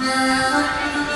Ah,